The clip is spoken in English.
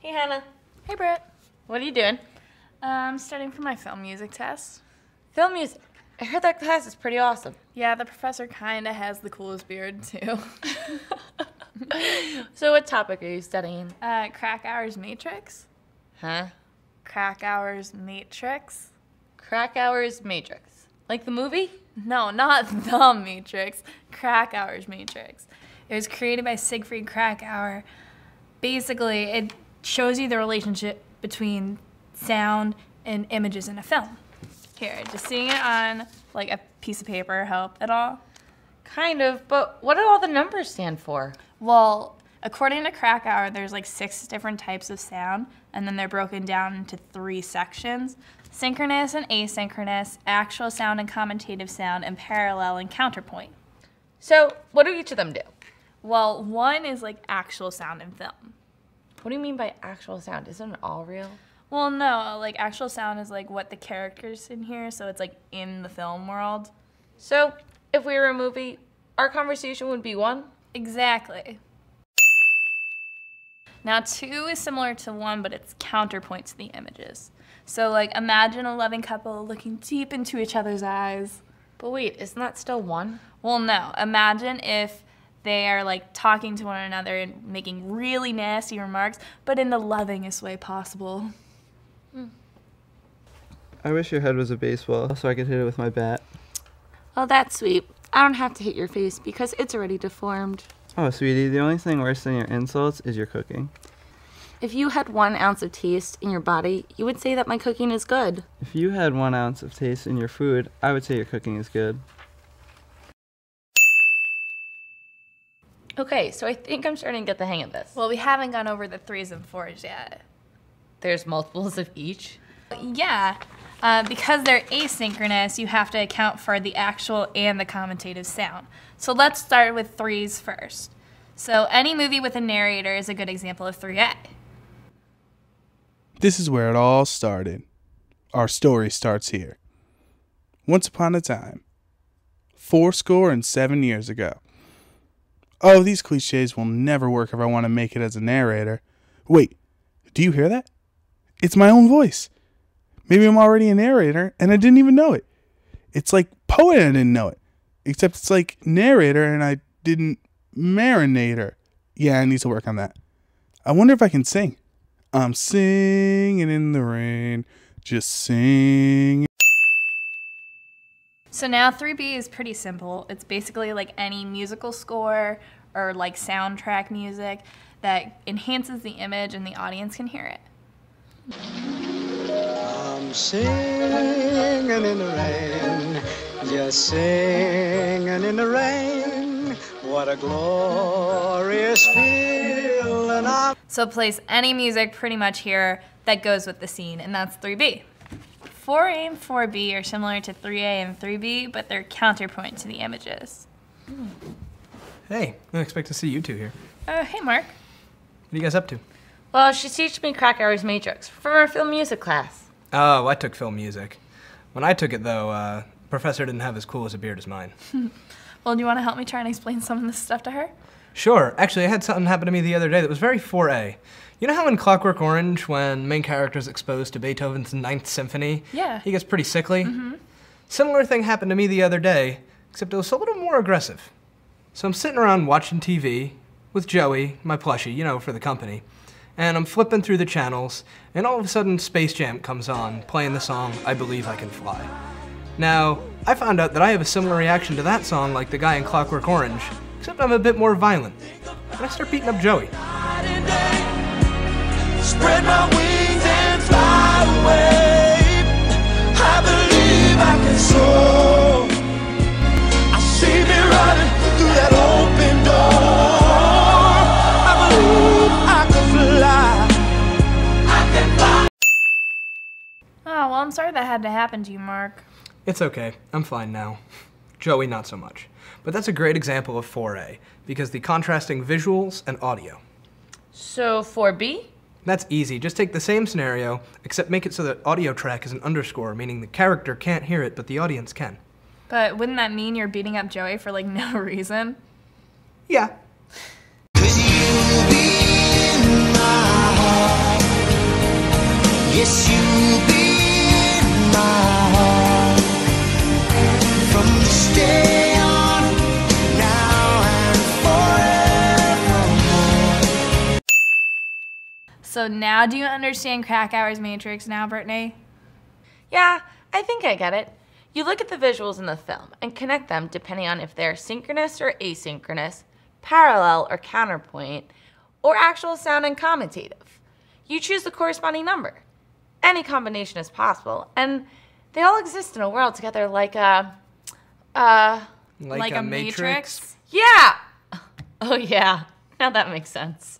Hey, Hannah. Hey, Britt. What are you doing? I'm studying for my film music test. Film music. I heard that class is pretty awesome. Yeah, the professor kind of has the coolest beard, too. so, what topic are you studying? Uh, Kracauer's Matrix. Huh? Kracauer's Matrix. Kracauer's Matrix. Like the movie? No, not the Matrix. Kracauer's Matrix. It was created by Siegfried Kracauer. Basically, it shows you the relationship between sound and images in a film. Here, just seeing it on like a piece of paper help at all? Kind of, but what do all the numbers stand for? Well, according to Kracauer, there's like six different types of sound, and then they're broken down into three sections synchronous and asynchronous, actual sound and commentative sound, and parallel and counterpoint. So, what do each of them do? Well, one is like actual sound in film. What do you mean by actual sound? Isn't it all real? Well, no, like actual sound is like what the characters in here, so it's like in the film world. So, if we were a movie, our conversation would be one? Exactly. Now, two is similar to one, but it's counterpoint to the images. So, like, imagine a loving couple looking deep into each other's eyes. But wait, isn't that still one? Well, no. Imagine if they are like talking to one another and making really nasty remarks, but in the lovingest way possible. I wish your head was a baseball so I could hit it with my bat. Oh, that's sweet. I don't have to hit your face because it's already deformed. Oh, sweetie, the only thing worse than your insults is your cooking. If you had one ounce of taste in your body, you would say that my cooking is good. If you had one ounce of taste in your food, I would say your cooking is good. Okay, so I think I'm starting to get the hang of this. Well, we haven't gone over the threes and fours yet. There's multiples of each? Yeah, uh, because they're asynchronous, you have to account for the actual and the commentative sound. So let's start with threes first. So any movie with a narrator is a good example of 3A. This is where it all started. Our story starts here. Once upon a time, four score and seven years ago. Oh, these cliches will never work if I want to make it as a narrator. Wait, do you hear that? It's my own voice. Maybe I'm already a narrator and I didn't even know it. It's like poet and I didn't know it. Except it's like narrator and I didn't marinator. Yeah, I need to work on that. I wonder if I can sing. I'm singing in the rain, just sing. So now 3B is pretty simple. It's basically like any musical score or like soundtrack music that enhances the image and the audience can hear it. I'm singing in the rain, just singing in the rain. What a glorious feeling. So place any music pretty much here that goes with the scene, and that's 3B. 4A and 4B are similar to 3A and 3B, but they're counterpoint to the images. Hey, I didn't expect to see you two here. Uh, hey, Mark. What are you guys up to? Well, she's teaching me Kracauer's Matrix for our film music class. Oh, I took film music. When I took it, though, uh, professor didn't have as cool as a beard as mine. Well, do you want to help me try and explain some of this stuff to her? Sure. Actually, I had something happen to me the other day that was very 4A. You know how in Clockwork Orange, when main character is exposed to Beethoven's Ninth Symphony, Yeah. he gets pretty sickly? Mm-hmm. Similar thing happened to me the other day, except it was a little more aggressive. So I'm sitting around watching TV with Joey, my plushie, you know, for the company, and I'm flipping through the channels, and all of a sudden Space Jam comes on, playing the song I Believe I Can Fly. Now, I found out that I have a similar reaction to that song like the guy in Clockwork Orange, except I'm a bit more violent. And I start beating up Joey. spread my wings and fly away. I believe I can soar. I see me running through that open door. I believe I can fly. I can fly. Oh, well, I'm sorry that had to happen to you, Mark. It's okay, I'm fine now. Joey, not so much. But that's a great example of 4A, because the contrasting visuals and audio. So, 4B? That's easy. Just take the same scenario, except make it so that audio track is an underscore, meaning the character can't hear it, but the audience can. But wouldn't that mean you're beating up Joey for like no reason? Yeah. Cause you be in my. Yes, So now do you understand Kracauer's matrix now, Brittany? Yeah, I think I get it. You look at the visuals in the film and connect them depending on if they're synchronous or asynchronous, parallel or counterpoint, or actual sound and commentative. You choose the corresponding number. Any combination is possible, and they all exist in a world together like a. Uh, Like, a matrix? yeah! Oh, yeah. Now that makes sense.